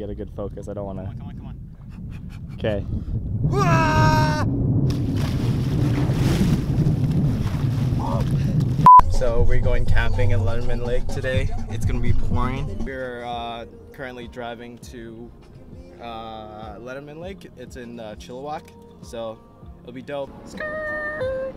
get a good focus. I don't want Come to. on, come on, come on. Okay. So we're going camping in Lindeman Lake today. It's gonna be pouring. We're uh, currently driving to uh, Lindeman Lake. It's in uh, Chilliwack, so it'll be dope. Skirt!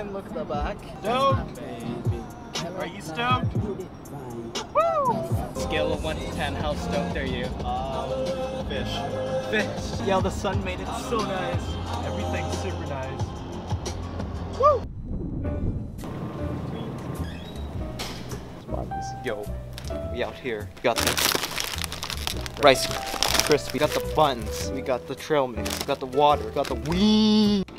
And look at the back. Dope. Are you stoked? Scale of 1 to 10, how stoked are you? Uh, fish. Fish. Yeah, the sun made it so nice. Everything's super nice. Woo! Yo, we out here. We got this rice crisp. We got the buns. We got the trail mix. We got the water. We got the weed.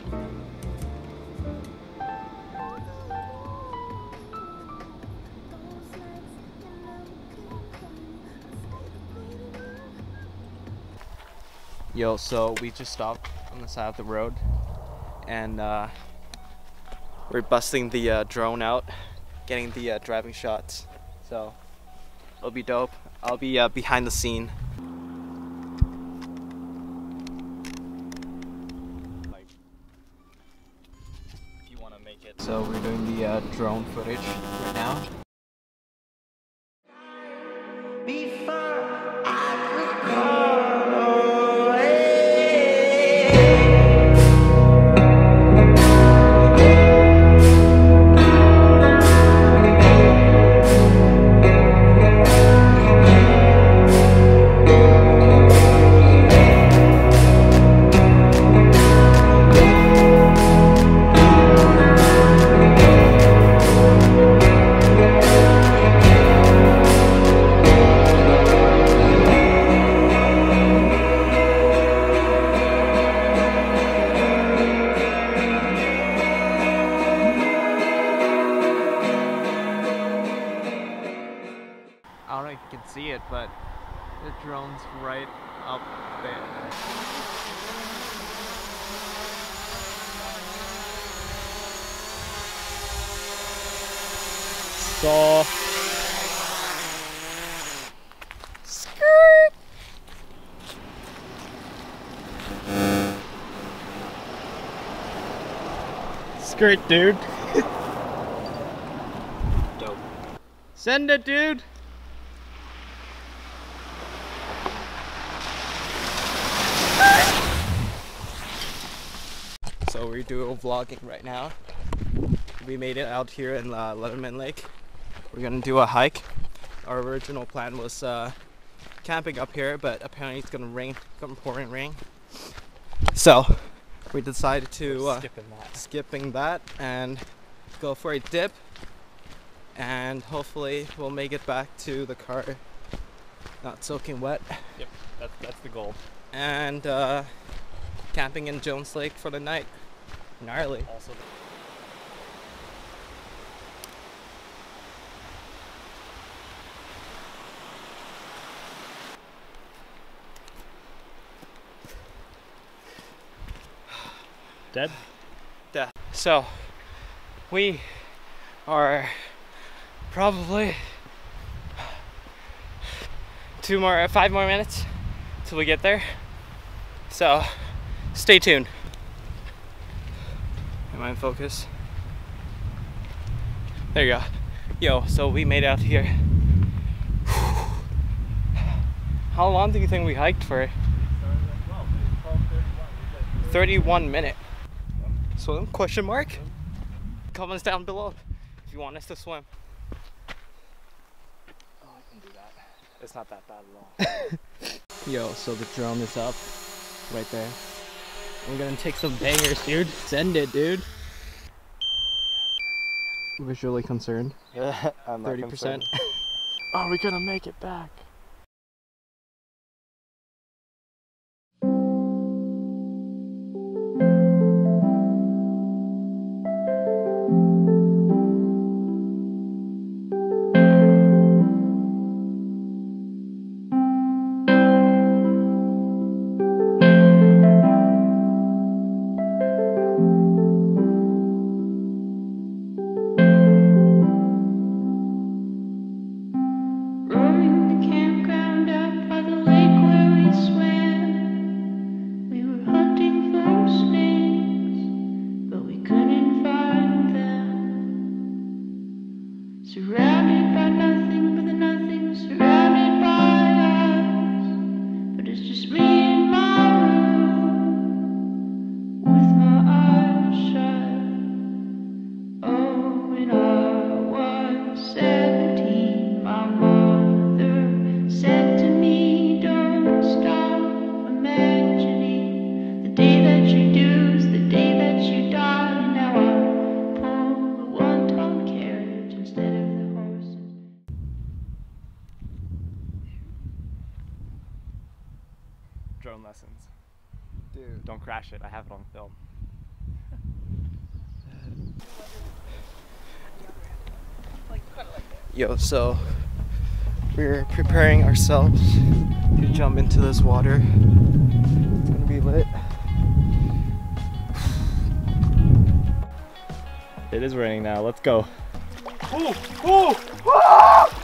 Yo, so we just stopped on the side of the road and uh, we're busting the uh, drone out, getting the uh, driving shots. So it'll be dope. I'll be uh, behind the scene. So we're doing the uh, drone footage right now. So skirt. Skirt, dude. Dope. Send it, dude. So we're doing vlogging right now. We made it out here in uh, Lindeman Lake. We're gonna do a hike. Our original plan was uh, camping up here, but apparently it's gonna rain, gonna pouring rain. So we decided to uh, Skipping that. skipping that and go for a dip and hopefully we'll make it back to the car not soaking wet Yep, that's that's the goal. and uh, camping in Jones Lake for the night. Gnarly. Also, dead. Dead. So we are probably two more, uh, five more minutes till we get there. So stay tuned. Am I in focus? There you go. Yo, so we made out here. How long do you think we hiked for? 31 minute. Swim? Question mark? Comments down below if you want us to swim. Oh, I can do that. It's not that bad at all. Yo, so the drone is up right there. I'm gonna take some bangers, dude. Send it, dude. Visually concerned. I'm Thirty percent. Are oh, we gonna make it back? Dude. Don't crash it. I have it on film. Yo, so we're preparing ourselves to jump into this water. It's gonna be lit. It is raining now. Let's go. Ooh, ooh, ah!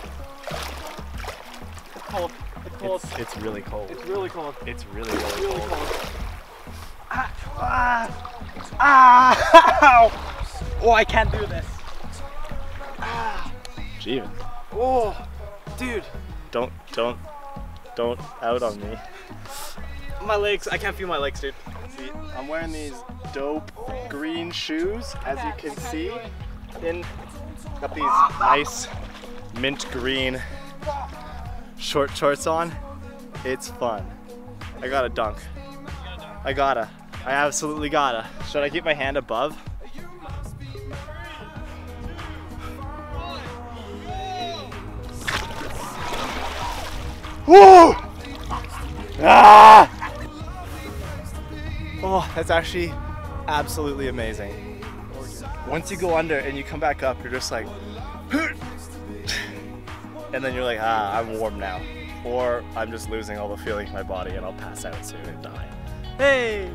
It's cold. It's cold. It's, it's really cold. It's really cold. It's really, really, really cold. cold. Ah, ah, ah, oh, I can't do this. Jeez. Oh, dude, Don't, don't, don't out on me. my legs, I can't feel my legs, dude. See, I'm wearing these dope green shoes, as you can see. In got these nice mint green short shorts on. It's fun. I gotta dunk. I gotta. I absolutely gotta. Should I keep my hand above? Woo! Ah! Oh, that's actually absolutely amazing. Once you go under and you come back up, you're just like, and then you're like, ah, I'm warm now. Or I'm just losing all the feeling in my body and I'll pass out soon and die. Hey!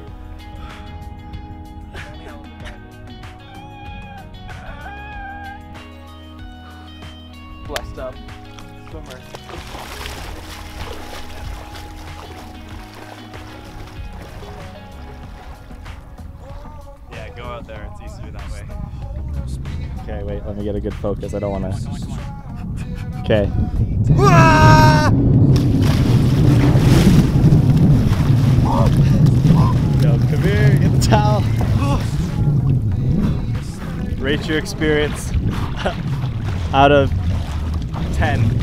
Blessed up swimmer. Yeah, go out there. It's easier that way. Okay, wait, let me get a good focus. I don't want to. Okay. Yo, come here, get the towel. Rate your experience out of 10.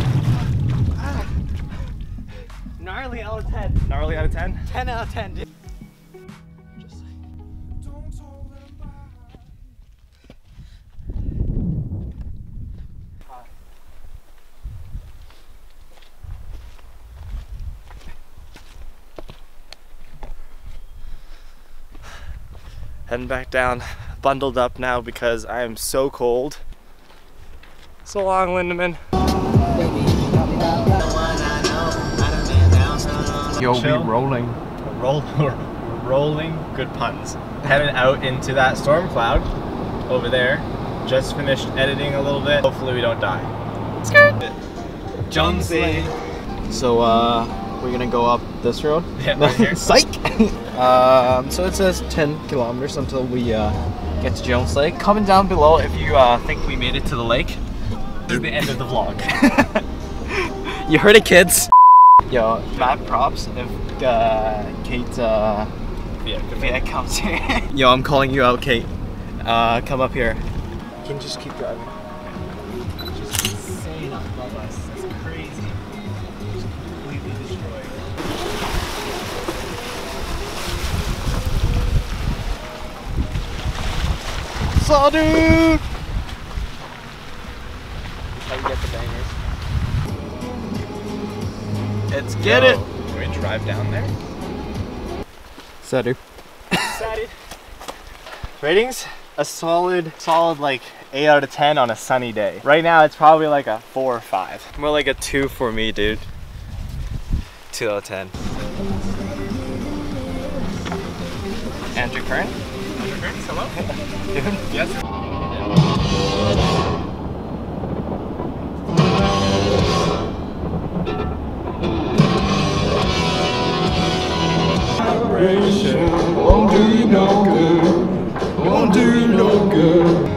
Gnarly out of 10. Gnarly out of 10? 10 out of 10, dude. Heading back down, bundled up now because I am so cold. So long, Lindeman. Yo, Chill. rolling. Roll, rolling good puns. Heading out into that storm cloud over there. Just finished editing a little bit. Hopefully we don't die. Jonesy. So, uh, we're gonna go up this road. Yeah, right here. Psych! um, so it says 10 kilometers until we uh, get to Jones Lake. Comment down below if you uh, think we made it to the lake. This is the end of the vlog. You heard it, kids. Yo, mad props if uh, Kate uh, yeah, good Viet comes here. Yo, I'm calling you out, Kate. Uh, come up here. You can just keep driving. Just insane above us. It's crazy. Just completely destroyed. Saw dude! How you get the bangers? Let's get it! Can we drive down there? Saw Excited. Ratings? A solid, solid like 8 out of 10 on a sunny day. Right now it's probably like a 4 or 5. More like a 2 for me, dude. 2 out of 10. Andrew Kern? Hello? Dude. Yes. Won't do you no good. Won't do you no good.